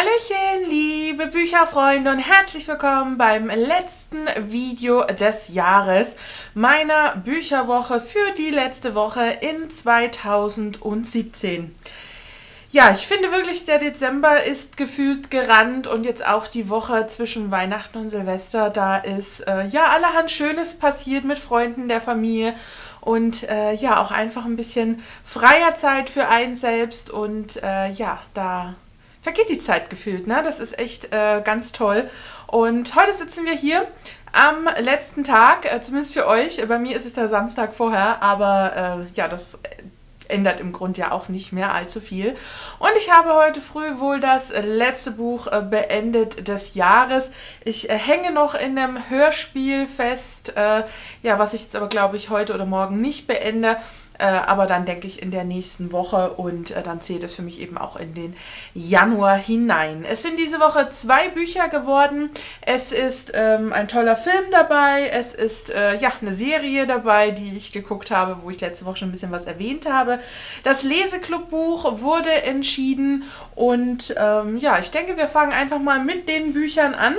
Hallöchen, liebe Bücherfreunde und herzlich willkommen beim letzten Video des Jahres meiner Bücherwoche für die letzte Woche in 2017. Ja, ich finde wirklich, der Dezember ist gefühlt gerannt und jetzt auch die Woche zwischen Weihnachten und Silvester, da ist äh, ja allerhand Schönes passiert mit Freunden der Familie und äh, ja, auch einfach ein bisschen freier Zeit für einen selbst und äh, ja, da vergeht die Zeit gefühlt. Ne? Das ist echt äh, ganz toll. Und heute sitzen wir hier am letzten Tag, äh, zumindest für euch. Bei mir ist es der Samstag vorher, aber äh, ja, das ändert im Grunde ja auch nicht mehr allzu viel. Und ich habe heute früh wohl das letzte Buch äh, beendet des Jahres. Ich äh, hänge noch in einem Hörspiel fest, äh, ja, was ich jetzt aber glaube ich heute oder morgen nicht beende. Äh, aber dann denke ich in der nächsten Woche und äh, dann zählt es für mich eben auch in den Januar hinein. Es sind diese Woche zwei Bücher geworden. Es ist ähm, ein toller Film dabei. Es ist äh, ja eine Serie dabei, die ich geguckt habe, wo ich letzte Woche schon ein bisschen was erwähnt habe. Das Leseclub-Buch wurde entschieden und ähm, ja, ich denke, wir fangen einfach mal mit den Büchern an.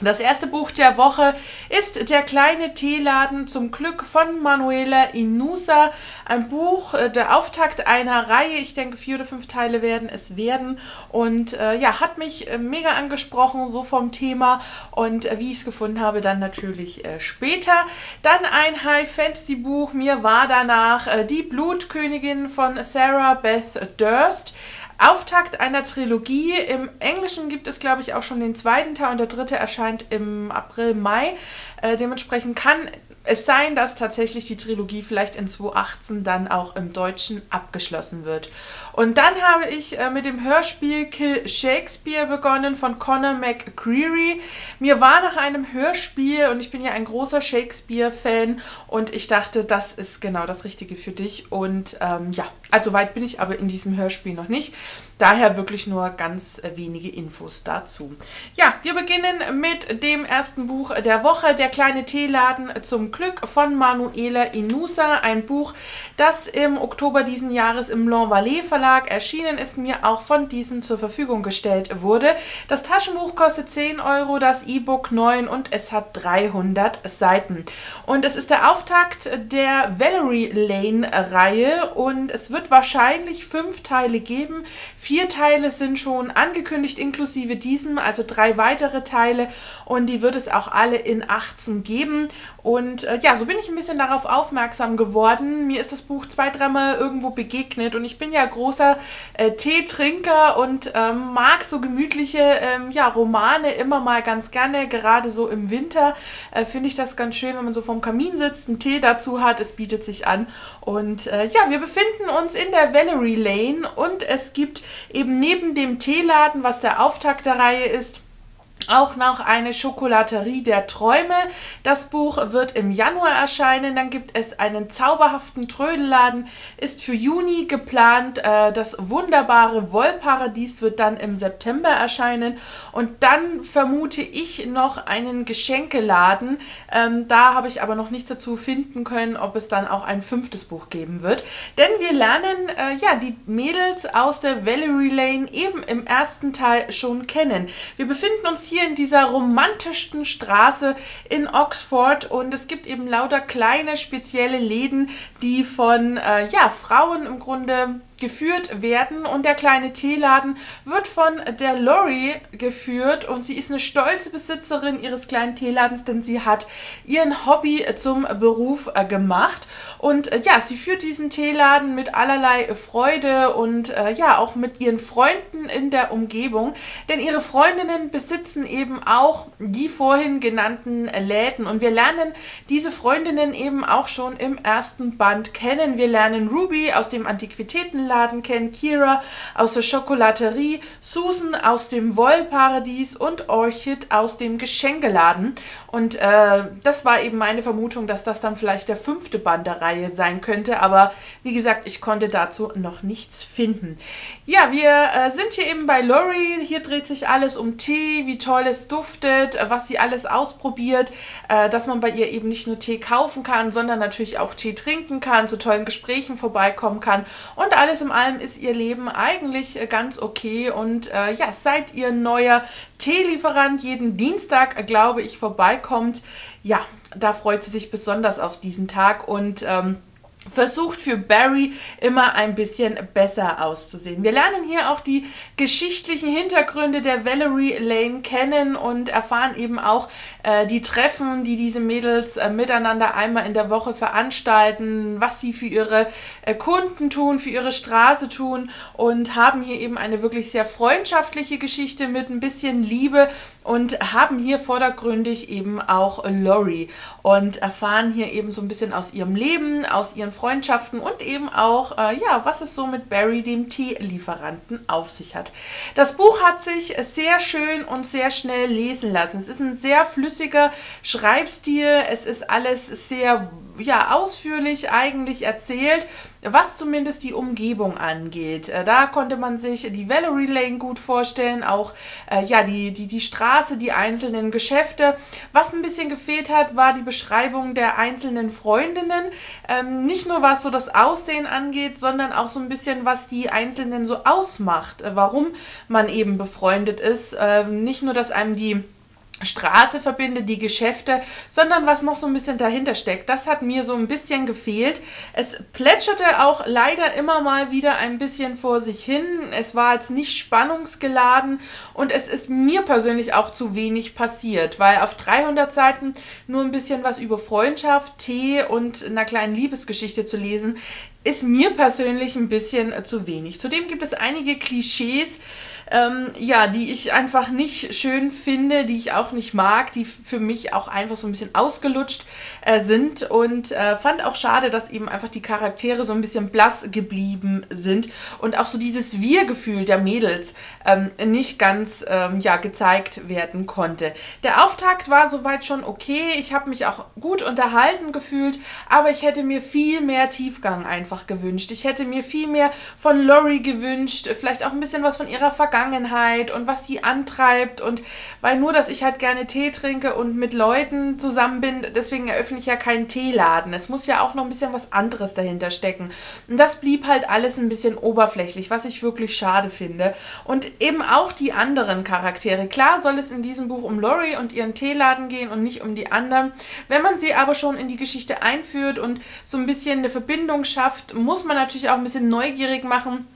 Das erste Buch der Woche ist Der kleine Teeladen zum Glück von Manuela Inusa. Ein Buch, äh, der Auftakt einer Reihe. Ich denke, vier oder fünf Teile werden es werden. Und äh, ja, hat mich äh, mega angesprochen, so vom Thema. Und äh, wie ich es gefunden habe, dann natürlich äh, später. Dann ein High-Fantasy-Buch. Mir war danach äh, Die Blutkönigin von Sarah Beth Durst. Auftakt einer Trilogie. Im Englischen gibt es, glaube ich, auch schon den zweiten Teil und der dritte erscheint im April, Mai. Äh, dementsprechend kann es sein, dass tatsächlich die Trilogie vielleicht in 2018 dann auch im Deutschen abgeschlossen wird. Und dann habe ich äh, mit dem Hörspiel Kill Shakespeare begonnen von Conor McCreary. Mir war nach einem Hörspiel, und ich bin ja ein großer Shakespeare-Fan, und ich dachte, das ist genau das Richtige für dich. Und ähm, ja, also weit bin ich aber in diesem Hörspiel noch nicht. Daher wirklich nur ganz wenige Infos dazu. Ja, wir beginnen mit dem ersten Buch der Woche, Der kleine Teeladen zum Glück von Manuela Inusa. Ein Buch, das im Oktober diesen Jahres im L'Envalet Verlag erschienen ist, mir auch von diesem zur Verfügung gestellt wurde. Das Taschenbuch kostet 10 Euro, das E-Book 9 und es hat 300 Seiten. Und es ist der Auftakt der Valerie Lane Reihe und es wird wahrscheinlich fünf Teile geben. Vier Teile sind schon angekündigt, inklusive diesem, also drei weitere Teile. Und die wird es auch alle in 18 geben. Und äh, ja, so bin ich ein bisschen darauf aufmerksam geworden. Mir ist das Buch zwei, dreimal irgendwo begegnet. Und ich bin ja großer äh, Teetrinker und ähm, mag so gemütliche ähm, ja, Romane immer mal ganz gerne. Gerade so im Winter äh, finde ich das ganz schön, wenn man so vorm Kamin sitzt, einen Tee dazu hat. Es bietet sich an. Und äh, ja, wir befinden uns in der Valerie Lane und es gibt eben neben dem Teeladen, was der Auftakt der Reihe ist, auch noch eine Schokolaterie der Träume. Das Buch wird im Januar erscheinen. Dann gibt es einen zauberhaften Trödelladen. Ist für Juni geplant. Äh, das wunderbare Wollparadies wird dann im September erscheinen. Und dann vermute ich noch einen Geschenkeladen. Ähm, da habe ich aber noch nichts dazu finden können, ob es dann auch ein fünftes Buch geben wird. Denn wir lernen äh, ja die Mädels aus der Valerie Lane eben im ersten Teil schon kennen. Wir befinden uns hier hier in dieser romantischsten Straße in Oxford. Und es gibt eben lauter kleine spezielle Läden, die von äh, ja, Frauen im Grunde geführt werden. Und der kleine Teeladen wird von der Lori geführt. Und sie ist eine stolze Besitzerin ihres kleinen Teeladens, denn sie hat ihren Hobby zum Beruf äh, gemacht. Und äh, ja, sie führt diesen Teeladen mit allerlei Freude und äh, ja, auch mit ihren Freunden in der Umgebung, denn ihre Freundinnen besitzen eben auch die vorhin genannten Läden. Und wir lernen diese Freundinnen eben auch schon im ersten Band kennen. Wir lernen Ruby aus dem Antiquitäten Laden kennen, Kira aus der Schokolaterie, Susan aus dem Wollparadies und Orchid aus dem Geschenkeladen. Und äh, das war eben meine Vermutung, dass das dann vielleicht der fünfte Band der Reihe sein könnte. Aber wie gesagt, ich konnte dazu noch nichts finden. Ja, wir äh, sind hier eben bei Lori. Hier dreht sich alles um Tee, wie toll es duftet, was sie alles ausprobiert, äh, dass man bei ihr eben nicht nur Tee kaufen kann, sondern natürlich auch Tee trinken kann, zu tollen Gesprächen vorbeikommen kann und alles alles in allem ist ihr Leben eigentlich äh, ganz okay und äh, ja, seit ihr neuer Teelieferant jeden Dienstag, äh, glaube ich, vorbeikommt, ja, da freut sie sich besonders auf diesen Tag und ähm, versucht für Barry immer ein bisschen besser auszusehen. Wir lernen hier auch die geschichtlichen Hintergründe der Valerie Lane kennen und erfahren eben auch äh, die Treffen, die diese Mädels äh, miteinander einmal in der Woche veranstalten, was sie für ihre äh, Kunden tun, für ihre Straße tun und haben hier eben eine wirklich sehr freundschaftliche Geschichte mit ein bisschen Liebe und haben hier vordergründig eben auch Lori und erfahren hier eben so ein bisschen aus ihrem Leben, aus ihren Freundschaften und eben auch, äh, ja, was es so mit Barry, dem Teelieferanten, auf sich hat. Das Buch hat sich sehr schön und sehr schnell lesen lassen. Es ist ein sehr flüssiger Schreibstil, es ist alles sehr ja, ausführlich eigentlich erzählt, was zumindest die Umgebung angeht. Äh, da konnte man sich die Valerie Lane gut vorstellen, auch äh, ja, die, die, die Straße, die einzelnen Geschäfte. Was ein bisschen gefehlt hat, war die Beschreibung der einzelnen Freundinnen. Ähm, nicht nur was so das Aussehen angeht, sondern auch so ein bisschen, was die Einzelnen so ausmacht, äh, warum man eben befreundet ist. Ähm, nicht nur, dass einem die Straße verbindet, die Geschäfte, sondern was noch so ein bisschen dahinter steckt. Das hat mir so ein bisschen gefehlt. Es plätscherte auch leider immer mal wieder ein bisschen vor sich hin. Es war jetzt nicht spannungsgeladen und es ist mir persönlich auch zu wenig passiert, weil auf 300 Seiten nur ein bisschen was über Freundschaft, Tee und einer kleinen Liebesgeschichte zu lesen, ist mir persönlich ein bisschen zu wenig. Zudem gibt es einige Klischees, ähm, ja, die ich einfach nicht schön finde, die ich auch nicht mag, die für mich auch einfach so ein bisschen ausgelutscht äh, sind und äh, fand auch schade, dass eben einfach die Charaktere so ein bisschen blass geblieben sind und auch so dieses Wir-Gefühl der Mädels ähm, nicht ganz ähm, ja, gezeigt werden konnte. Der Auftakt war soweit schon okay, ich habe mich auch gut unterhalten gefühlt, aber ich hätte mir viel mehr Tiefgang einfach gewünscht. Ich hätte mir viel mehr von Lori gewünscht, vielleicht auch ein bisschen was von ihrer Vergangenheit Vergangenheit und was sie antreibt und weil nur, dass ich halt gerne Tee trinke und mit Leuten zusammen bin, deswegen eröffne ich ja keinen Teeladen. Es muss ja auch noch ein bisschen was anderes dahinter stecken. Und das blieb halt alles ein bisschen oberflächlich, was ich wirklich schade finde. Und eben auch die anderen Charaktere. Klar soll es in diesem Buch um Lori und ihren Teeladen gehen und nicht um die anderen. Wenn man sie aber schon in die Geschichte einführt und so ein bisschen eine Verbindung schafft, muss man natürlich auch ein bisschen neugierig machen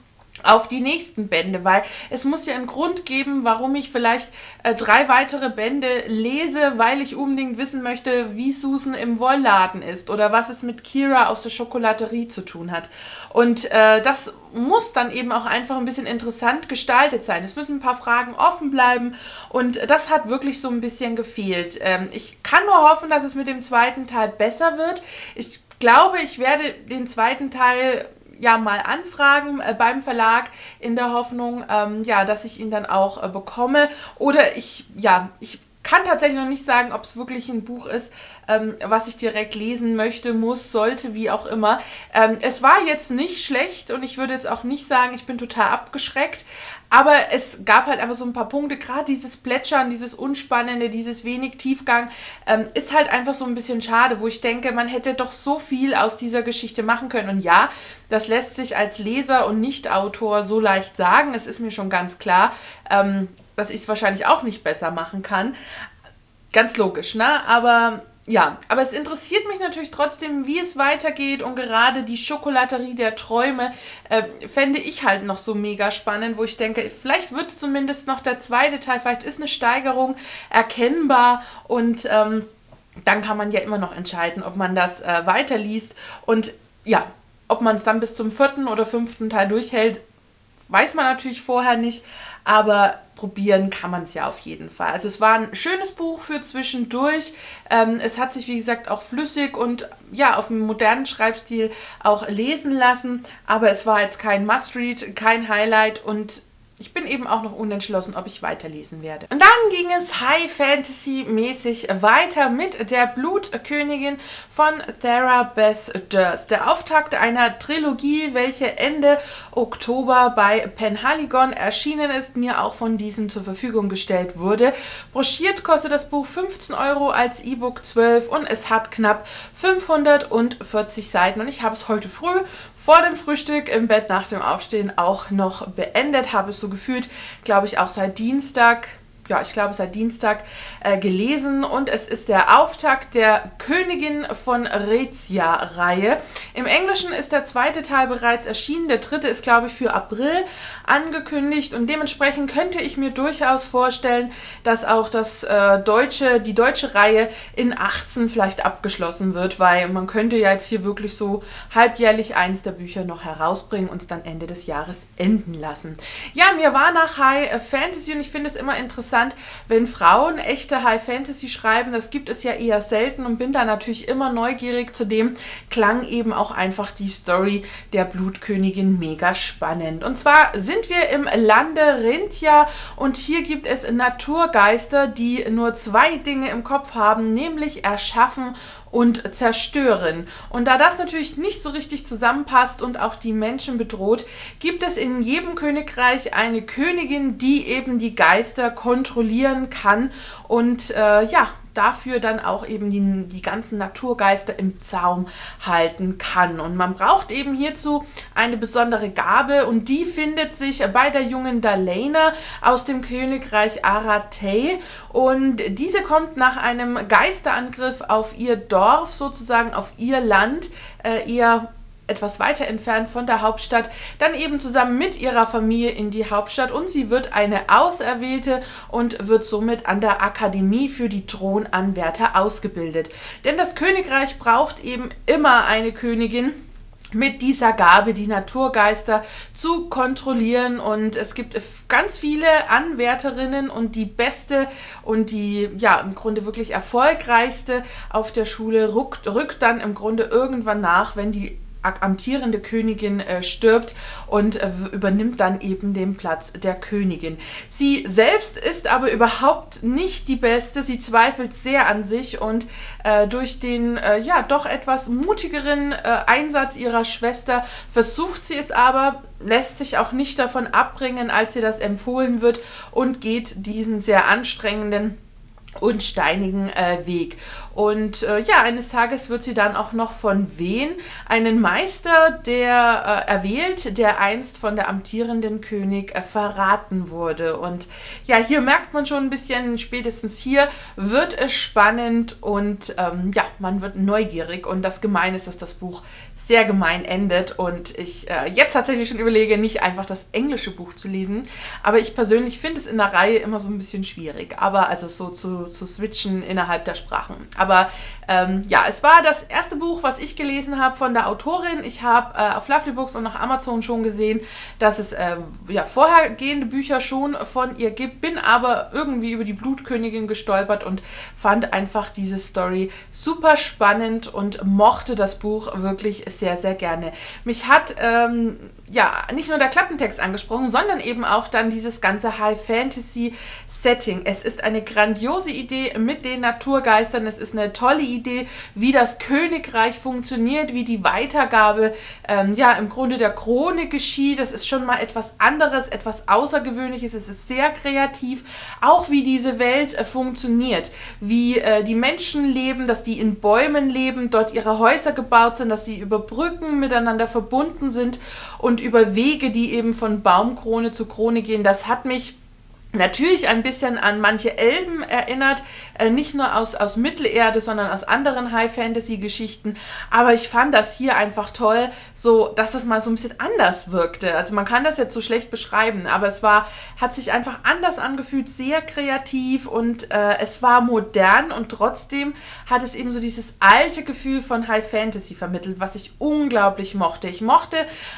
auf die nächsten Bände, weil es muss ja einen Grund geben, warum ich vielleicht äh, drei weitere Bände lese, weil ich unbedingt wissen möchte, wie Susan im Wollladen ist oder was es mit Kira aus der Schokolaterie zu tun hat. Und äh, das muss dann eben auch einfach ein bisschen interessant gestaltet sein. Es müssen ein paar Fragen offen bleiben und das hat wirklich so ein bisschen gefehlt. Ähm, ich kann nur hoffen, dass es mit dem zweiten Teil besser wird. Ich glaube, ich werde den zweiten Teil ja mal anfragen äh, beim Verlag in der Hoffnung, ähm, ja, dass ich ihn dann auch äh, bekomme. Oder ich, ja, ich kann tatsächlich noch nicht sagen, ob es wirklich ein Buch ist, ähm, was ich direkt lesen möchte, muss, sollte, wie auch immer. Ähm, es war jetzt nicht schlecht und ich würde jetzt auch nicht sagen, ich bin total abgeschreckt, aber es gab halt einfach so ein paar Punkte, gerade dieses Plätschern, dieses Unspannende, dieses wenig Tiefgang, ähm, ist halt einfach so ein bisschen schade, wo ich denke, man hätte doch so viel aus dieser Geschichte machen können. Und ja, das lässt sich als Leser und Nicht-Autor so leicht sagen, es ist mir schon ganz klar. Dass ich es wahrscheinlich auch nicht besser machen kann. Ganz logisch, ne? Aber ja, aber es interessiert mich natürlich trotzdem, wie es weitergeht und gerade die Schokolaterie der Träume äh, fände ich halt noch so mega spannend, wo ich denke, vielleicht wird es zumindest noch der zweite Teil, vielleicht ist eine Steigerung erkennbar und ähm, dann kann man ja immer noch entscheiden, ob man das äh, weiterliest und ja, ob man es dann bis zum vierten oder fünften Teil durchhält, weiß man natürlich vorher nicht, aber probieren kann man es ja auf jeden Fall. Also es war ein schönes Buch für zwischendurch. Ähm, es hat sich, wie gesagt, auch flüssig und ja, auf einem modernen Schreibstil auch lesen lassen. Aber es war jetzt kein Must-Read, kein Highlight und ich bin eben auch noch unentschlossen, ob ich weiterlesen werde. Und dann ging es High Fantasy mäßig weiter mit der Blutkönigin von Thera Beth Durst. Der Auftakt einer Trilogie, welche Ende Oktober bei Penhaligon erschienen ist, mir auch von diesem zur Verfügung gestellt wurde. Broschiert kostet das Buch 15 Euro, als E-Book 12 und es hat knapp 540 Seiten und ich habe es heute früh vor dem Frühstück im Bett nach dem Aufstehen auch noch beendet. Habe es so gefühlt, glaube ich, auch seit Dienstag ja, ich glaube, seit Dienstag äh, gelesen und es ist der Auftakt der Königin von Rezia-Reihe. Im Englischen ist der zweite Teil bereits erschienen, der dritte ist, glaube ich, für April angekündigt und dementsprechend könnte ich mir durchaus vorstellen, dass auch das äh, deutsche, die deutsche Reihe in 18 vielleicht abgeschlossen wird, weil man könnte ja jetzt hier wirklich so halbjährlich eins der Bücher noch herausbringen und es dann Ende des Jahres enden lassen. Ja, mir war nach High Fantasy und ich finde es immer interessant, interessant, wenn Frauen echte High Fantasy schreiben. Das gibt es ja eher selten und bin da natürlich immer neugierig. Zudem klang eben auch einfach die Story der Blutkönigin mega spannend. Und zwar sind wir im Lande Rintia und hier gibt es Naturgeister, die nur zwei Dinge im Kopf haben, nämlich erschaffen und zerstören. Und da das natürlich nicht so richtig zusammenpasst und auch die Menschen bedroht, gibt es in jedem Königreich eine Königin, die eben die Geister kontrollieren kann und äh, ja, dafür dann auch eben die, die ganzen Naturgeister im Zaum halten kann. Und man braucht eben hierzu eine besondere Gabe und die findet sich bei der jungen Dalena aus dem Königreich Aratei. Und diese kommt nach einem Geisterangriff auf ihr Dorf, sozusagen auf ihr Land, äh, ihr etwas weiter entfernt von der Hauptstadt, dann eben zusammen mit ihrer Familie in die Hauptstadt und sie wird eine Auserwählte und wird somit an der Akademie für die Thronanwärter ausgebildet. Denn das Königreich braucht eben immer eine Königin, mit dieser Gabe die Naturgeister zu kontrollieren und es gibt ganz viele Anwärterinnen und die beste und die ja im Grunde wirklich erfolgreichste auf der Schule rückt, rückt dann im Grunde irgendwann nach, wenn die amtierende Königin äh, stirbt und äh, übernimmt dann eben den Platz der Königin. Sie selbst ist aber überhaupt nicht die Beste. Sie zweifelt sehr an sich und äh, durch den äh, ja doch etwas mutigeren äh, Einsatz ihrer Schwester versucht sie es aber, lässt sich auch nicht davon abbringen, als ihr das empfohlen wird und geht diesen sehr anstrengenden und steinigen äh, Weg. Und äh, ja, eines Tages wird sie dann auch noch von wen? Einen Meister, der äh, erwählt, der einst von der amtierenden König äh, verraten wurde. Und ja, hier merkt man schon ein bisschen, spätestens hier wird es spannend und ähm, ja, man wird neugierig. Und das Gemeine ist, dass das Buch sehr gemein endet und ich äh, jetzt tatsächlich schon überlege, nicht einfach das englische Buch zu lesen. Aber ich persönlich finde es in der Reihe immer so ein bisschen schwierig. Aber also so zu, zu switchen innerhalb der Sprachen. Aber aber ähm, ja, es war das erste Buch, was ich gelesen habe von der Autorin. Ich habe äh, auf Lovely Books und nach Amazon schon gesehen, dass es äh, ja, vorhergehende Bücher schon von ihr gibt, bin aber irgendwie über die Blutkönigin gestolpert und fand einfach diese Story super spannend und mochte das Buch wirklich sehr, sehr gerne. Mich hat ähm, ja, nicht nur der Klappentext angesprochen, sondern eben auch dann dieses ganze High-Fantasy-Setting. Es ist eine grandiose Idee mit den Naturgeistern. Es ist eine tolle Idee, wie das Königreich funktioniert, wie die Weitergabe ähm, ja im Grunde der Krone geschieht. Das ist schon mal etwas anderes, etwas Außergewöhnliches. Es ist sehr kreativ. Auch wie diese Welt äh, funktioniert, wie äh, die Menschen leben, dass die in Bäumen leben, dort ihre Häuser gebaut sind, dass sie über Brücken miteinander verbunden sind und und über Wege, die eben von Baumkrone zu Krone gehen. Das hat mich natürlich ein bisschen an manche Elben erinnert, äh, nicht nur aus, aus Mittelerde, sondern aus anderen High-Fantasy-Geschichten. Aber ich fand das hier einfach toll, so dass das mal so ein bisschen anders wirkte. Also man kann das jetzt so schlecht beschreiben, aber es war, hat sich einfach anders angefühlt, sehr kreativ und äh, es war modern und trotzdem hat es eben so dieses alte Gefühl von High-Fantasy vermittelt, was ich unglaublich mochte. Ich mochte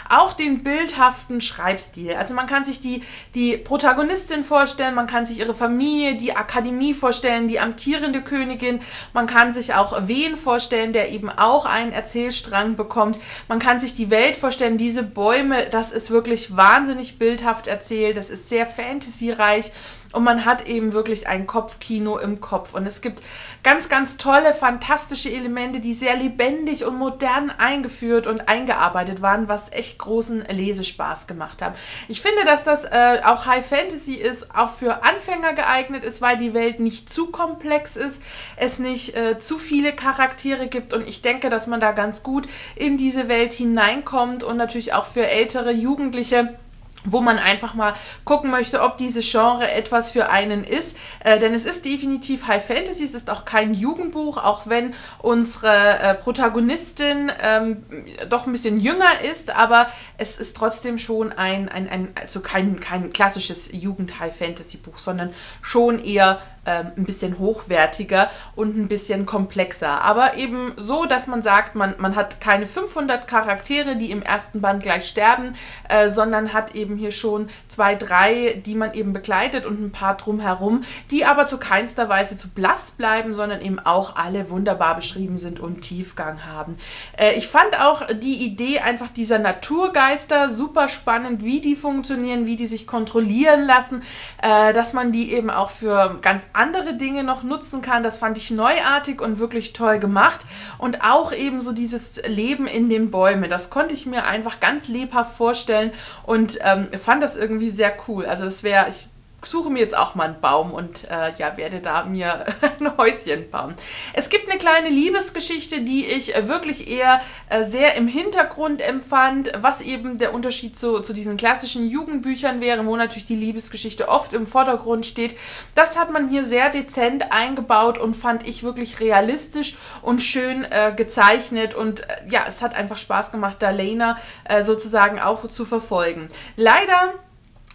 auch den bildhaften Schreibstil. Also man kann sich die, die Protagonistin vor vorstellen, man kann sich ihre Familie, die Akademie vorstellen, die amtierende Königin, man kann sich auch Wen vorstellen, der eben auch einen Erzählstrang bekommt, man kann sich die Welt vorstellen, diese Bäume, das ist wirklich wahnsinnig bildhaft erzählt, das ist sehr fantasyreich und man hat eben wirklich ein Kopfkino im Kopf. Und es gibt ganz, ganz tolle, fantastische Elemente, die sehr lebendig und modern eingeführt und eingearbeitet waren, was echt großen Lesespaß gemacht haben. Ich finde, dass das äh, auch High Fantasy ist, auch für Anfänger geeignet ist, weil die Welt nicht zu komplex ist, es nicht äh, zu viele Charaktere gibt. Und ich denke, dass man da ganz gut in diese Welt hineinkommt und natürlich auch für ältere Jugendliche wo man einfach mal gucken möchte, ob diese Genre etwas für einen ist. Äh, denn es ist definitiv High Fantasy, es ist auch kein Jugendbuch, auch wenn unsere äh, Protagonistin ähm, doch ein bisschen jünger ist, aber es ist trotzdem schon ein, ein, ein also kein, kein klassisches Jugend-High Fantasy-Buch, sondern schon eher ähm, ein bisschen hochwertiger und ein bisschen komplexer. Aber eben so, dass man sagt, man, man hat keine 500 Charaktere, die im ersten Band gleich sterben, äh, sondern hat eben hier schon zwei, drei, die man eben begleitet und ein paar drumherum, die aber zu keinster Weise zu blass bleiben, sondern eben auch alle wunderbar beschrieben sind und Tiefgang haben. Äh, ich fand auch die Idee einfach dieser Naturgeister super spannend, wie die funktionieren, wie die sich kontrollieren lassen, äh, dass man die eben auch für ganz andere Dinge noch nutzen kann. Das fand ich neuartig und wirklich toll gemacht. Und auch eben so dieses Leben in den Bäumen. Das konnte ich mir einfach ganz lebhaft vorstellen und ähm, fand das irgendwie sehr cool. Also das wäre, ich suche mir jetzt auch mal einen Baum und äh, ja, werde da mir ein Häuschen bauen. Es gibt eine kleine Liebesgeschichte, die ich äh, wirklich eher äh, sehr im Hintergrund empfand, was eben der Unterschied zu, zu diesen klassischen Jugendbüchern wäre, wo natürlich die Liebesgeschichte oft im Vordergrund steht. Das hat man hier sehr dezent eingebaut und fand ich wirklich realistisch und schön äh, gezeichnet und äh, ja, es hat einfach Spaß gemacht, da Lena äh, sozusagen auch zu verfolgen. Leider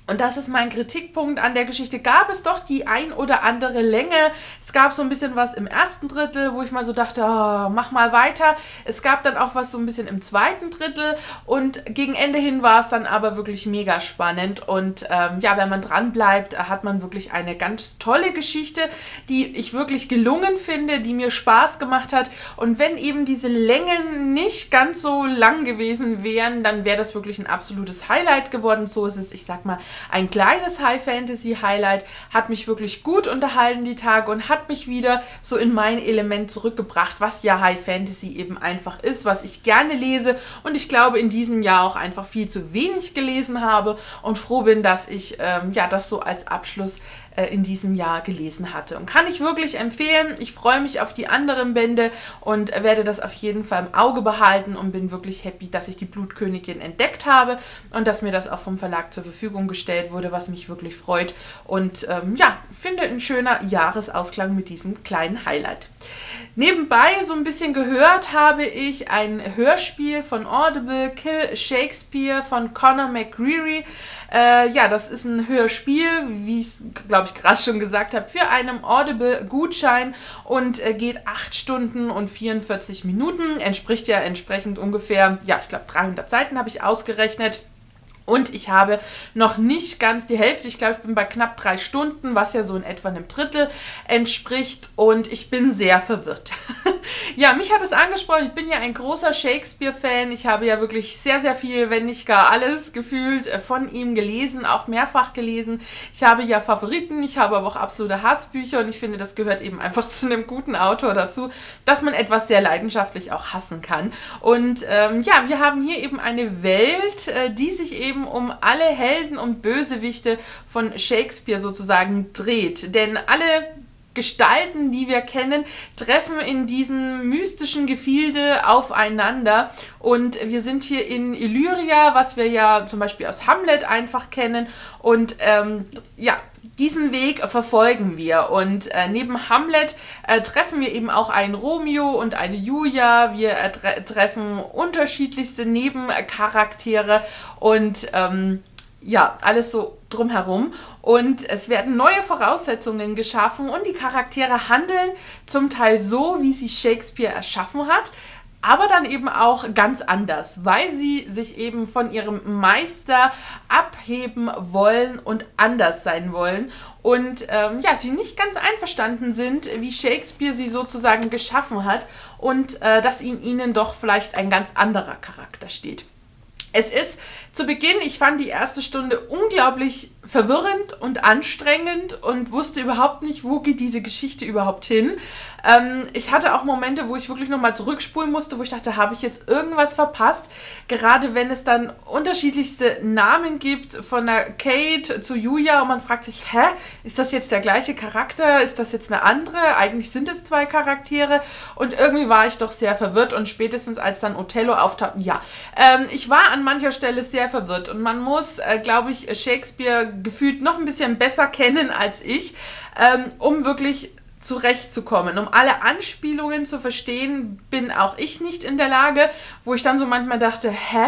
und das ist mein Kritikpunkt an der Geschichte. Gab es doch die ein oder andere Länge. Es gab so ein bisschen was im ersten Drittel, wo ich mal so dachte, oh, mach mal weiter. Es gab dann auch was so ein bisschen im zweiten Drittel. Und gegen Ende hin war es dann aber wirklich mega spannend. Und ähm, ja, wenn man dran bleibt, hat man wirklich eine ganz tolle Geschichte, die ich wirklich gelungen finde, die mir Spaß gemacht hat. Und wenn eben diese Längen nicht ganz so lang gewesen wären, dann wäre das wirklich ein absolutes Highlight geworden. So ist es, ich sag mal, ein kleines High-Fantasy-Highlight, hat mich wirklich gut unterhalten die Tage und hat mich wieder so in mein Element zurückgebracht, was ja High-Fantasy eben einfach ist, was ich gerne lese und ich glaube in diesem Jahr auch einfach viel zu wenig gelesen habe und froh bin, dass ich ähm, ja das so als Abschluss äh, in diesem Jahr gelesen hatte. Und kann ich wirklich empfehlen. Ich freue mich auf die anderen Bände und werde das auf jeden Fall im Auge behalten und bin wirklich happy, dass ich die Blutkönigin entdeckt habe und dass mir das auch vom Verlag zur Verfügung gestellt wurde, was mich wirklich freut. Und ähm, ja, finde ein schöner Jahresausklang mit diesem kleinen Highlight. Nebenbei so ein bisschen gehört habe ich ein Hörspiel von Audible, Kill Shakespeare von Conor McGreary. Äh, ja, das ist ein Hörspiel, wie ich glaube ich, gerade schon gesagt habe, für einen Audible-Gutschein und äh, geht 8 Stunden und 44 Minuten. Entspricht ja entsprechend ungefähr, ja, ich glaube 300 Seiten habe ich ausgerechnet. Und ich habe noch nicht ganz die Hälfte, ich glaube, ich bin bei knapp drei Stunden, was ja so in etwa einem Drittel entspricht. Und ich bin sehr verwirrt. ja, mich hat es angesprochen. Ich bin ja ein großer Shakespeare-Fan. Ich habe ja wirklich sehr, sehr viel, wenn nicht gar alles gefühlt äh, von ihm gelesen, auch mehrfach gelesen. Ich habe ja Favoriten, ich habe aber auch absolute Hassbücher und ich finde, das gehört eben einfach zu einem guten Autor dazu, dass man etwas sehr leidenschaftlich auch hassen kann. Und ähm, ja, wir haben hier eben eine Welt, äh, die sich eben eben um alle Helden und Bösewichte von Shakespeare sozusagen dreht. Denn alle Gestalten, die wir kennen, treffen in diesem mystischen Gefilde aufeinander. Und wir sind hier in Illyria, was wir ja zum Beispiel aus Hamlet einfach kennen. Und ähm, ja, diesen Weg verfolgen wir. Und äh, neben Hamlet äh, treffen wir eben auch einen Romeo und eine Julia. Wir äh, tre treffen unterschiedlichste Nebencharaktere und ähm, ja, alles so drumherum. Und es werden neue Voraussetzungen geschaffen und die Charaktere handeln zum Teil so, wie sie Shakespeare erschaffen hat. Aber dann eben auch ganz anders, weil sie sich eben von ihrem Meister abheben wollen und anders sein wollen und ähm, ja, sie nicht ganz einverstanden sind, wie Shakespeare sie sozusagen geschaffen hat und äh, dass in ihnen doch vielleicht ein ganz anderer Charakter steht. Es ist zu Beginn, ich fand die erste Stunde unglaublich verwirrend und anstrengend und wusste überhaupt nicht, wo geht diese Geschichte überhaupt hin. Ähm, ich hatte auch Momente, wo ich wirklich nochmal zurückspulen musste, wo ich dachte, habe ich jetzt irgendwas verpasst? Gerade wenn es dann unterschiedlichste Namen gibt, von der Kate zu Julia und man fragt sich, hä, ist das jetzt der gleiche Charakter? Ist das jetzt eine andere? Eigentlich sind es zwei Charaktere und irgendwie war ich doch sehr verwirrt und spätestens als dann Othello auftaucht, ja. Ähm, ich war an mancher Stelle sehr verwirrt. Und man muss, äh, glaube ich, Shakespeare gefühlt noch ein bisschen besser kennen als ich, ähm, um wirklich zurechtzukommen. Um alle Anspielungen zu verstehen, bin auch ich nicht in der Lage, wo ich dann so manchmal dachte, hä?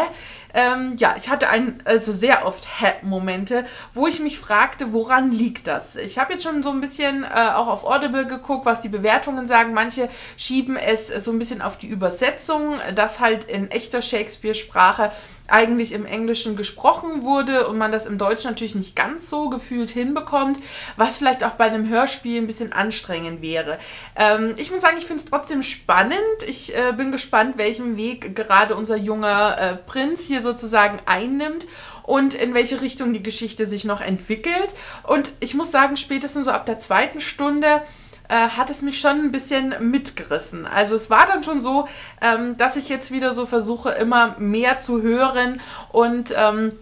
Ähm, ja, ich hatte ein, also sehr oft Hä-Momente, wo ich mich fragte, woran liegt das? Ich habe jetzt schon so ein bisschen äh, auch auf Audible geguckt, was die Bewertungen sagen. Manche schieben es so ein bisschen auf die Übersetzung, dass halt in echter Shakespeare-Sprache eigentlich im Englischen gesprochen wurde und man das im Deutschen natürlich nicht ganz so gefühlt hinbekommt, was vielleicht auch bei einem Hörspiel ein bisschen anstrengend wäre. Ähm, ich muss sagen, ich finde es trotzdem spannend. Ich äh, bin gespannt, welchen Weg gerade unser junger äh, Prinz hier sozusagen einnimmt und in welche Richtung die Geschichte sich noch entwickelt. Und ich muss sagen, spätestens so ab der zweiten Stunde äh, hat es mich schon ein bisschen mitgerissen. Also es war dann schon so, ähm, dass ich jetzt wieder so versuche, immer mehr zu hören und ähm,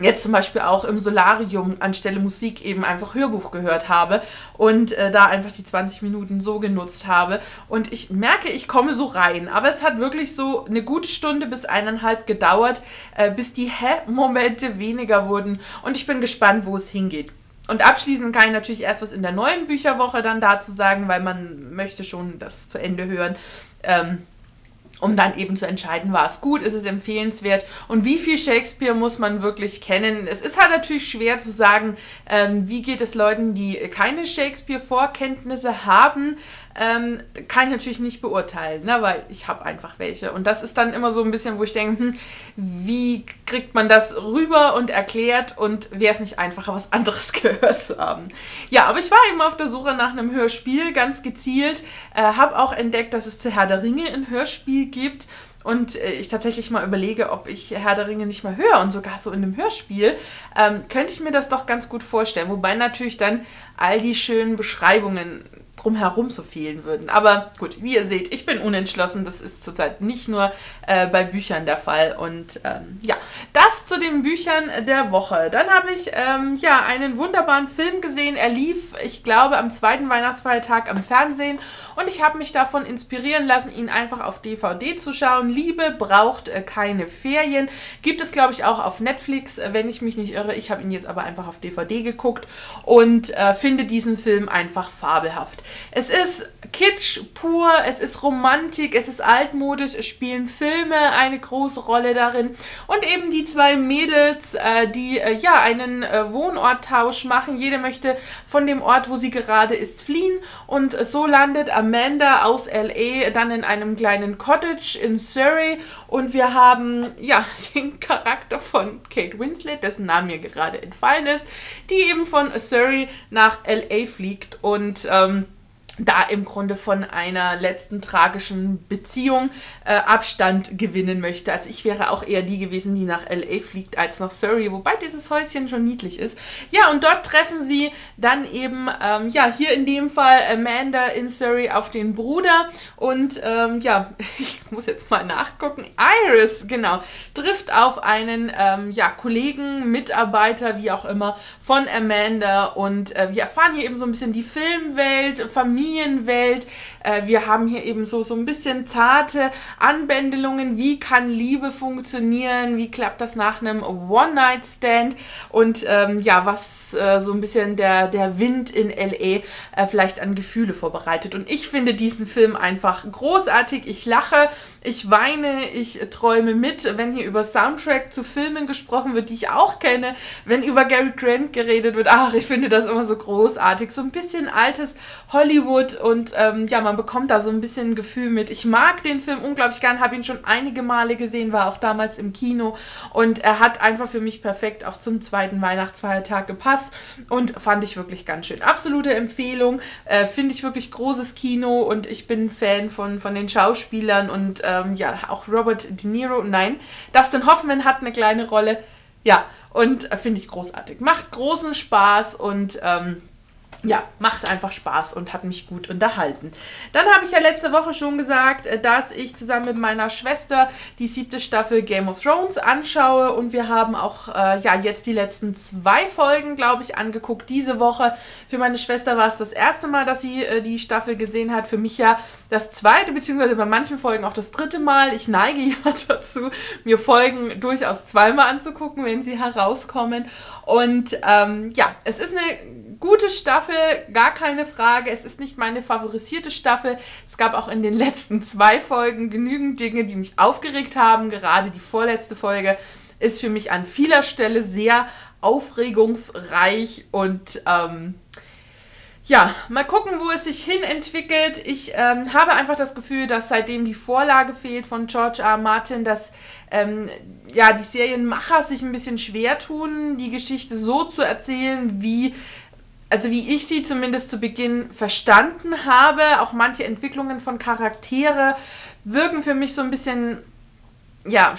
jetzt zum Beispiel auch im Solarium anstelle Musik eben einfach Hörbuch gehört habe und äh, da einfach die 20 Minuten so genutzt habe. Und ich merke, ich komme so rein. Aber es hat wirklich so eine gute Stunde bis eineinhalb gedauert, äh, bis die Hä-Momente weniger wurden. Und ich bin gespannt, wo es hingeht. Und abschließend kann ich natürlich erst was in der neuen Bücherwoche dann dazu sagen, weil man möchte schon das zu Ende hören. Ähm, um dann eben zu entscheiden, war es gut, ist es empfehlenswert und wie viel Shakespeare muss man wirklich kennen. Es ist halt natürlich schwer zu sagen, ähm, wie geht es Leuten, die keine Shakespeare-Vorkenntnisse haben, ähm, kann ich natürlich nicht beurteilen, ne, weil ich habe einfach welche. Und das ist dann immer so ein bisschen, wo ich denke, hm, wie kriegt man das rüber und erklärt und wäre es nicht einfacher, was anderes gehört zu haben. Ja, aber ich war eben auf der Suche nach einem Hörspiel, ganz gezielt, äh, habe auch entdeckt, dass es zu Herr der Ringe ein Hörspiel gibt und äh, ich tatsächlich mal überlege, ob ich Herr der Ringe nicht mal höre und sogar so in einem Hörspiel, ähm, könnte ich mir das doch ganz gut vorstellen. Wobei natürlich dann all die schönen Beschreibungen drumherum so fehlen würden. Aber gut, wie ihr seht, ich bin unentschlossen. Das ist zurzeit nicht nur äh, bei Büchern der Fall. Und ähm, ja, das zu den Büchern der Woche. Dann habe ich ähm, ja einen wunderbaren Film gesehen. Er lief, ich glaube, am zweiten Weihnachtsfeiertag am Fernsehen. Und ich habe mich davon inspirieren lassen, ihn einfach auf DVD zu schauen. Liebe braucht äh, keine Ferien. Gibt es, glaube ich, auch auf Netflix, äh, wenn ich mich nicht irre. Ich habe ihn jetzt aber einfach auf DVD geguckt und äh, finde diesen Film einfach fabelhaft. Es ist Kitsch pur, es ist Romantik, es ist altmodisch, es spielen Filme eine große Rolle darin. Und eben die zwei Mädels, äh, die äh, ja einen äh, Wohnorttausch machen. Jede möchte von dem Ort, wo sie gerade ist, fliehen. Und so landet Amanda aus LA dann in einem kleinen Cottage in Surrey. Und wir haben ja den Charakter von Kate Winslet, dessen Name mir gerade entfallen ist, die eben von Surrey nach LA fliegt. Und ähm, da im Grunde von einer letzten tragischen Beziehung äh, Abstand gewinnen möchte. Also ich wäre auch eher die gewesen, die nach LA fliegt, als nach Surrey, wobei dieses Häuschen schon niedlich ist. Ja, und dort treffen sie dann eben, ähm, ja, hier in dem Fall Amanda in Surrey auf den Bruder und ähm, ja, ich muss jetzt mal nachgucken. Iris, genau, trifft auf einen, ähm, ja, Kollegen, Mitarbeiter, wie auch immer, von Amanda und äh, wir erfahren hier eben so ein bisschen die Filmwelt, Familie, Familienwelt. Äh, wir haben hier eben so, so ein bisschen zarte Anbändelungen. Wie kann Liebe funktionieren? Wie klappt das nach einem One-Night-Stand? Und ähm, ja, was äh, so ein bisschen der, der Wind in L.A. Äh, vielleicht an Gefühle vorbereitet. Und ich finde diesen Film einfach großartig. Ich lache, ich weine, ich träume mit, wenn hier über Soundtrack zu Filmen gesprochen wird, die ich auch kenne, wenn über Gary Grant geredet wird. Ach, ich finde das immer so großartig. So ein bisschen altes Hollywood und ähm, ja, man bekommt da so ein bisschen ein Gefühl mit. Ich mag den Film unglaublich gern, habe ihn schon einige Male gesehen, war auch damals im Kino und er hat einfach für mich perfekt auch zum zweiten Weihnachtsfeiertag gepasst und fand ich wirklich ganz schön. Absolute Empfehlung, äh, finde ich wirklich großes Kino und ich bin Fan von, von den Schauspielern und ähm, ja, auch Robert De Niro, nein, Dustin Hoffman hat eine kleine Rolle, ja, und äh, finde ich großartig. Macht großen Spaß und ähm, ja, macht einfach Spaß und hat mich gut unterhalten. Dann habe ich ja letzte Woche schon gesagt, äh, dass ich zusammen mit meiner Schwester die siebte Staffel Game of Thrones anschaue und wir haben auch äh, ja jetzt die letzten zwei Folgen, glaube ich, angeguckt diese Woche. Für meine Schwester war es das erste Mal, dass sie äh, die Staffel gesehen hat. Für mich ja das zweite, beziehungsweise bei manchen Folgen auch das dritte Mal. Ich neige ja dazu, mir Folgen durchaus zweimal anzugucken, wenn sie herauskommen. Und ähm, ja, es ist eine gute Staffel, gar keine Frage. Es ist nicht meine favorisierte Staffel. Es gab auch in den letzten zwei Folgen genügend Dinge, die mich aufgeregt haben. Gerade die vorletzte Folge ist für mich an vieler Stelle sehr aufregungsreich und ähm, ja, mal gucken, wo es sich hin entwickelt. Ich ähm, habe einfach das Gefühl, dass seitdem die Vorlage fehlt von George R. Martin, dass ähm, ja, die Serienmacher sich ein bisschen schwer tun, die Geschichte so zu erzählen, wie also wie ich sie zumindest zu Beginn verstanden habe, auch manche Entwicklungen von Charaktere wirken für mich so ein bisschen, ja,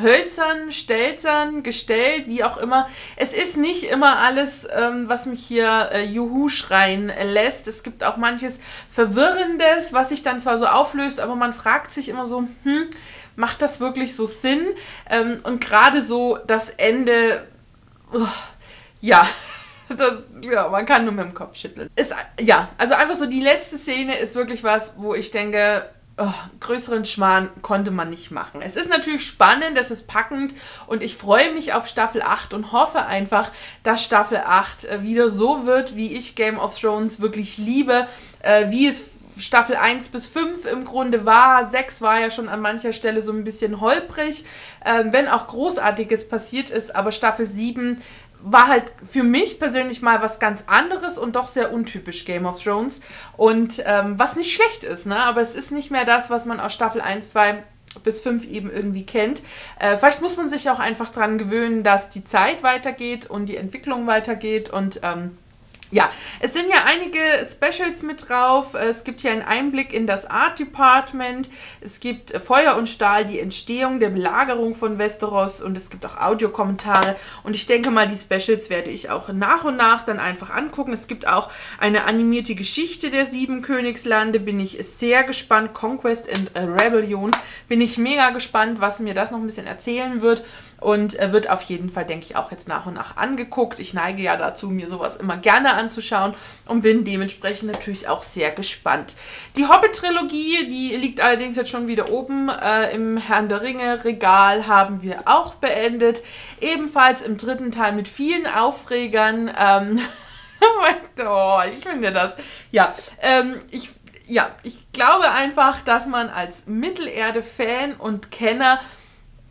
hölzern, stelzern, gestellt, wie auch immer. Es ist nicht immer alles, ähm, was mich hier äh, Juhu schreien lässt. Es gibt auch manches Verwirrendes, was sich dann zwar so auflöst, aber man fragt sich immer so, hm, macht das wirklich so Sinn? Ähm, und gerade so das Ende, oh, ja, das, ja, man kann nur mit dem Kopf schütteln. Ist, ja, also einfach so die letzte Szene ist wirklich was, wo ich denke, oh, größeren Schmarrn konnte man nicht machen. Es ist natürlich spannend, es ist packend und ich freue mich auf Staffel 8 und hoffe einfach, dass Staffel 8 äh, wieder so wird, wie ich Game of Thrones wirklich liebe, äh, wie es Staffel 1 bis 5 im Grunde war. 6 war ja schon an mancher Stelle so ein bisschen holprig, äh, wenn auch Großartiges passiert ist, aber Staffel 7 war halt für mich persönlich mal was ganz anderes und doch sehr untypisch Game of Thrones. Und ähm, was nicht schlecht ist, ne? Aber es ist nicht mehr das, was man aus Staffel 1, 2 bis 5 eben irgendwie kennt. Äh, vielleicht muss man sich auch einfach daran gewöhnen, dass die Zeit weitergeht und die Entwicklung weitergeht und ähm, ja, es sind ja einige Specials mit drauf. Es gibt hier einen Einblick in das Art Department. Es gibt Feuer und Stahl, die Entstehung der Belagerung von Westeros und es gibt auch Audiokommentare. Und ich denke mal, die Specials werde ich auch nach und nach dann einfach angucken. Es gibt auch eine animierte Geschichte der sieben Königslande. Bin ich sehr gespannt. Conquest and Rebellion. Bin ich mega gespannt, was mir das noch ein bisschen erzählen wird und äh, wird auf jeden Fall, denke ich, auch jetzt nach und nach angeguckt. Ich neige ja dazu, mir sowas immer gerne anzuschauen und bin dementsprechend natürlich auch sehr gespannt. Die Hobbit-Trilogie, die liegt allerdings jetzt schon wieder oben äh, im Herrn der Ringe-Regal, haben wir auch beendet. Ebenfalls im dritten Teil mit vielen Aufregern. Ähm, oh, ich finde das. Ja, ähm, ich ja, ich glaube einfach, dass man als Mittelerde-Fan und Kenner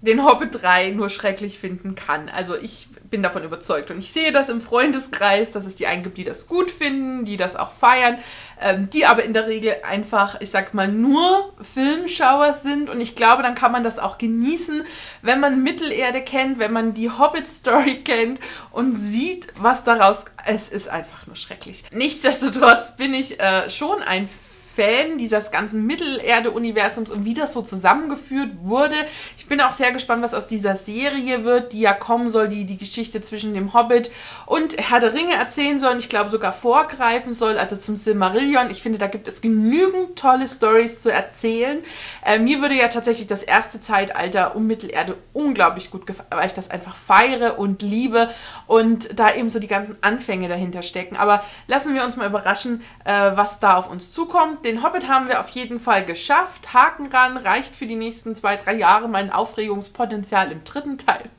den Hobbit 3 nur schrecklich finden kann. Also ich bin davon überzeugt und ich sehe das im Freundeskreis, dass es die einen gibt, die das gut finden, die das auch feiern, ähm, die aber in der Regel einfach, ich sag mal, nur Filmschauer sind und ich glaube, dann kann man das auch genießen, wenn man Mittelerde kennt, wenn man die Hobbit-Story kennt und sieht, was daraus... Es ist einfach nur schrecklich. Nichtsdestotrotz bin ich äh, schon ein Fan dieses ganzen Mittelerde-Universums und wie das so zusammengeführt wurde. Ich bin auch sehr gespannt, was aus dieser Serie wird, die ja kommen soll, die die Geschichte zwischen dem Hobbit und Herr der Ringe erzählen soll und ich glaube sogar vorgreifen soll, also zum Silmarillion. Ich finde, da gibt es genügend tolle Stories zu erzählen. Äh, mir würde ja tatsächlich das erste Zeitalter um Mittelerde unglaublich gut gefallen, weil ich das einfach feiere und liebe und da eben so die ganzen Anfänge dahinter stecken. Aber lassen wir uns mal überraschen, äh, was da auf uns zukommt den Hobbit haben wir auf jeden Fall geschafft. Haken ran, reicht für die nächsten zwei, drei Jahre mein Aufregungspotenzial im dritten Teil.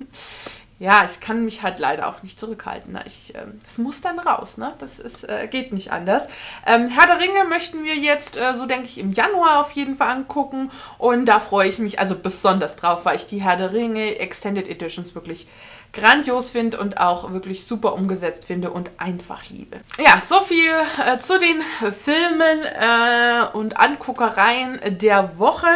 Ja, ich kann mich halt leider auch nicht zurückhalten. Ich, ähm, das muss dann raus, ne? Das ist, äh, geht nicht anders. Ähm, Herr der Ringe möchten wir jetzt, äh, so denke ich, im Januar auf jeden Fall angucken. Und da freue ich mich also besonders drauf, weil ich die Herr der Ringe Extended Editions wirklich grandios finde und auch wirklich super umgesetzt finde und einfach liebe. Ja, so viel äh, zu den Filmen äh, und Anguckereien der Woche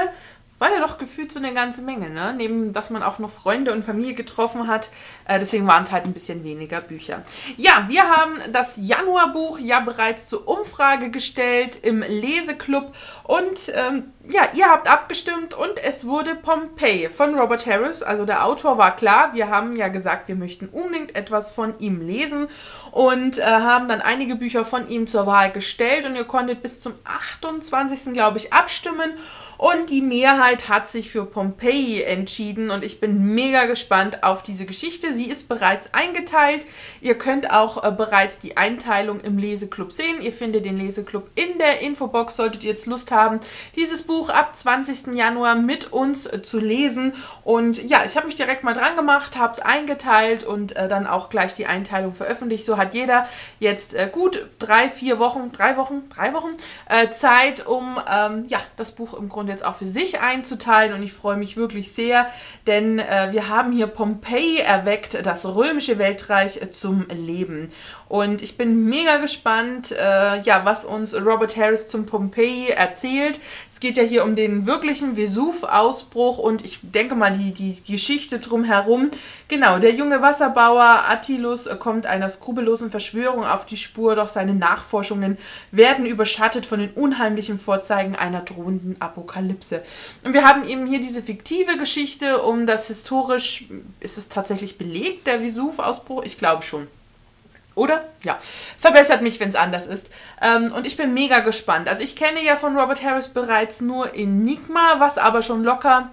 war ja doch gefühlt so eine ganze Menge, ne? Neben, dass man auch noch Freunde und Familie getroffen hat. Äh, deswegen waren es halt ein bisschen weniger Bücher. Ja, wir haben das Januarbuch ja bereits zur Umfrage gestellt im Leseklub. Und ähm, ja, ihr habt abgestimmt und es wurde Pompeii von Robert Harris. Also der Autor war klar. Wir haben ja gesagt, wir möchten unbedingt etwas von ihm lesen und äh, haben dann einige Bücher von ihm zur Wahl gestellt. Und ihr konntet bis zum 28. glaube ich abstimmen. Und die Mehrheit hat sich für Pompeii entschieden und ich bin mega gespannt auf diese Geschichte. Sie ist bereits eingeteilt. Ihr könnt auch äh, bereits die Einteilung im Leseklub sehen. Ihr findet den Leseklub in der Infobox, solltet ihr jetzt Lust haben, dieses Buch ab 20. Januar mit uns äh, zu lesen. Und ja, ich habe mich direkt mal dran gemacht, habe es eingeteilt und äh, dann auch gleich die Einteilung veröffentlicht. So hat jeder jetzt äh, gut drei, vier Wochen, drei Wochen, drei Wochen äh, Zeit, um ähm, ja, das Buch im Grunde jetzt auch für sich einzuteilen und ich freue mich wirklich sehr, denn äh, wir haben hier Pompeji erweckt, das römische Weltreich äh, zum Leben. Und ich bin mega gespannt, äh, ja, was uns Robert Harris zum Pompeii erzählt. Es geht ja hier um den wirklichen Vesuv-Ausbruch und ich denke mal die, die Geschichte drumherum. Genau, der junge Wasserbauer Attilus kommt einer skrupellosen Verschwörung auf die Spur, doch seine Nachforschungen werden überschattet von den unheimlichen Vorzeigen einer drohenden Apokalypse. Und wir haben eben hier diese fiktive Geschichte um das historisch, ist es tatsächlich belegt, der Vesuv-Ausbruch? Ich glaube schon. Oder? Ja. Verbessert mich, wenn es anders ist. Ähm, und ich bin mega gespannt. Also ich kenne ja von Robert Harris bereits nur Enigma, was aber schon locker,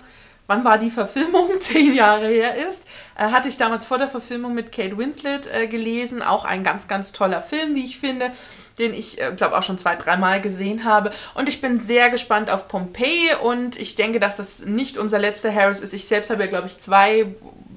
wann war die Verfilmung? Zehn Jahre her ist. Äh, hatte ich damals vor der Verfilmung mit Kate Winslet äh, gelesen. Auch ein ganz, ganz toller Film, wie ich finde den ich, äh, glaube auch schon zwei, dreimal gesehen habe. Und ich bin sehr gespannt auf Pompeii und ich denke, dass das nicht unser letzter Harris ist. Ich selbst habe ja, glaube ich, zwei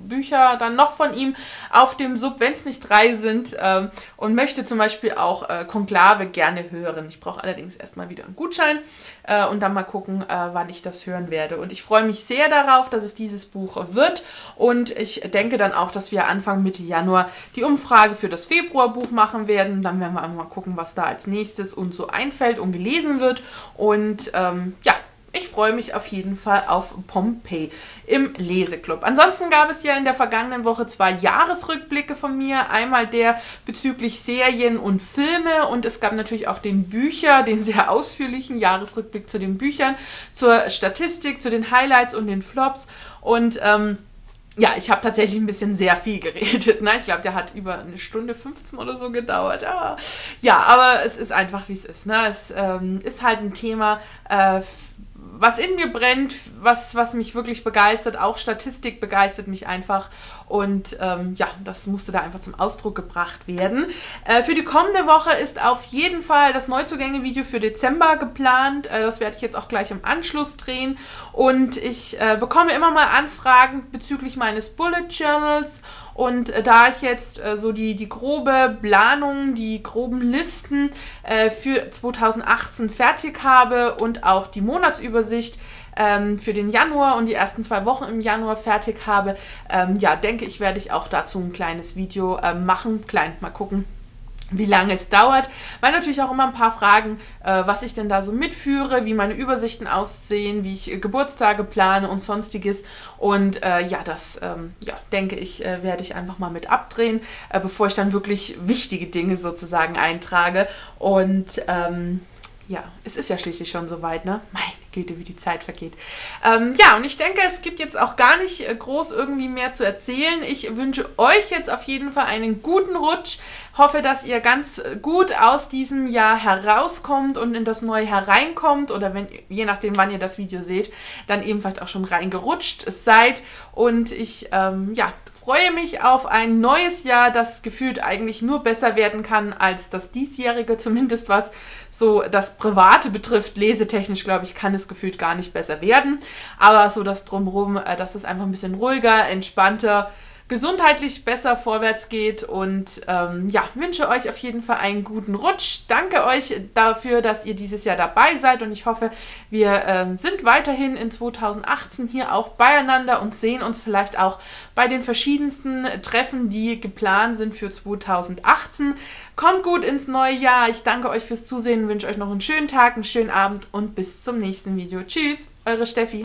Bücher dann noch von ihm auf dem Sub, wenn es nicht drei sind, ähm, und möchte zum Beispiel auch äh, Konklave gerne hören. Ich brauche allerdings erstmal wieder einen Gutschein äh, und dann mal gucken, äh, wann ich das hören werde. Und ich freue mich sehr darauf, dass es dieses Buch wird und ich denke dann auch, dass wir Anfang Mitte Januar die Umfrage für das Februarbuch machen werden. Dann werden wir einfach mal gucken, was da als nächstes uns so einfällt und gelesen wird. Und ähm, ja, ich freue mich auf jeden Fall auf Pompeii im Leseklub. Ansonsten gab es ja in der vergangenen Woche zwei Jahresrückblicke von mir. Einmal der bezüglich Serien und Filme und es gab natürlich auch den Bücher, den sehr ausführlichen Jahresrückblick zu den Büchern, zur Statistik, zu den Highlights und den Flops. Und ähm, ja, ich habe tatsächlich ein bisschen sehr viel geredet. Ne? Ich glaube, der hat über eine Stunde 15 oder so gedauert. Ja, ja aber es ist einfach, wie es ist. Ne? Es ähm, ist halt ein Thema, äh, was in mir brennt, was, was mich wirklich begeistert. Auch Statistik begeistert mich einfach. Und ähm, ja, das musste da einfach zum Ausdruck gebracht werden. Äh, für die kommende Woche ist auf jeden Fall das Neuzugänge-Video für Dezember geplant. Äh, das werde ich jetzt auch gleich im Anschluss drehen. Und ich äh, bekomme immer mal Anfragen bezüglich meines Bullet Journals. Und äh, da ich jetzt äh, so die, die grobe Planung, die groben Listen äh, für 2018 fertig habe und auch die Monatsübersicht ähm, für den Januar und die ersten zwei Wochen im Januar fertig habe, ähm, ja, denke ich, werde ich auch dazu ein kleines Video ähm, machen. Klein, mal gucken wie lange es dauert, weil natürlich auch immer ein paar Fragen, äh, was ich denn da so mitführe, wie meine Übersichten aussehen, wie ich äh, Geburtstage plane und sonstiges. Und äh, ja, das ähm, ja, denke ich, äh, werde ich einfach mal mit abdrehen, äh, bevor ich dann wirklich wichtige Dinge sozusagen eintrage. Und ähm, ja, es ist ja schließlich schon soweit, ne? Meine Güte, wie die Zeit vergeht. Ähm, ja, und ich denke, es gibt jetzt auch gar nicht äh, groß irgendwie mehr zu erzählen. Ich wünsche euch jetzt auf jeden Fall einen guten Rutsch. Hoffe, dass ihr ganz gut aus diesem Jahr herauskommt und in das neue hereinkommt oder wenn, je nachdem, wann ihr das Video seht, dann ebenfalls auch schon reingerutscht seid. Und ich, ähm, ja, freue mich auf ein neues Jahr, das gefühlt eigentlich nur besser werden kann als das diesjährige, zumindest was so das Private betrifft. Lesetechnisch, glaube ich, kann es gefühlt gar nicht besser werden. Aber so das Drumherum, äh, dass es einfach ein bisschen ruhiger, entspannter gesundheitlich besser vorwärts geht und ähm, ja, wünsche euch auf jeden Fall einen guten Rutsch. Danke euch dafür, dass ihr dieses Jahr dabei seid und ich hoffe, wir ähm, sind weiterhin in 2018 hier auch beieinander und sehen uns vielleicht auch bei den verschiedensten Treffen, die geplant sind für 2018. Kommt gut ins neue Jahr. Ich danke euch fürs Zusehen, wünsche euch noch einen schönen Tag, einen schönen Abend und bis zum nächsten Video. Tschüss, eure Steffi.